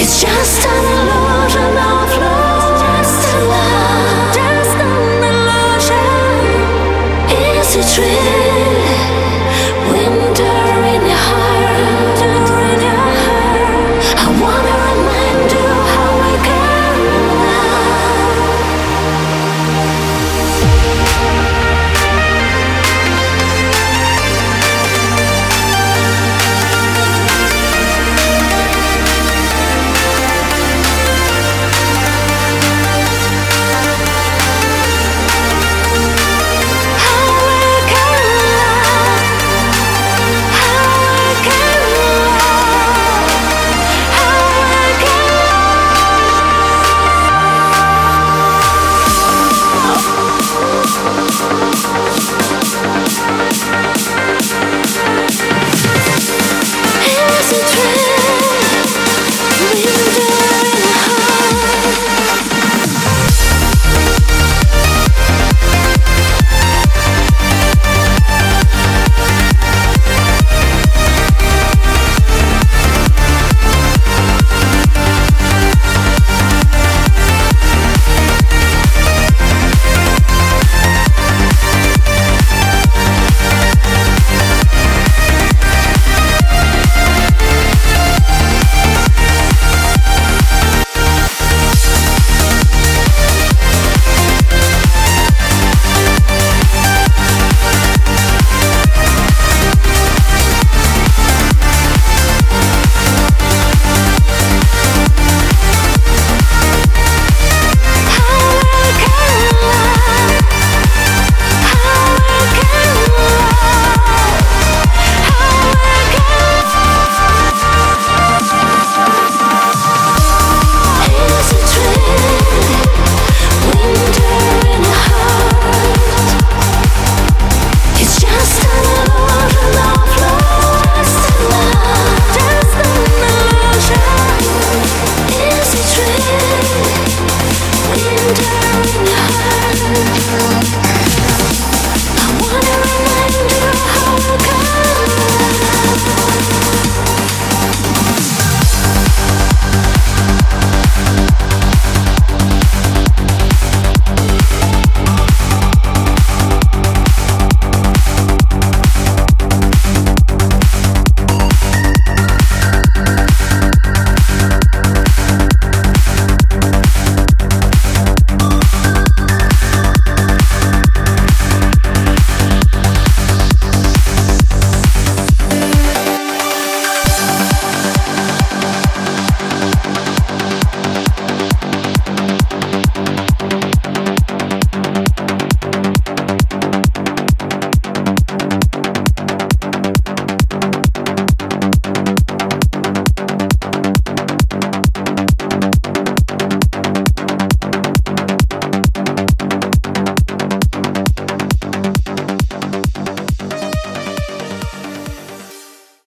It's just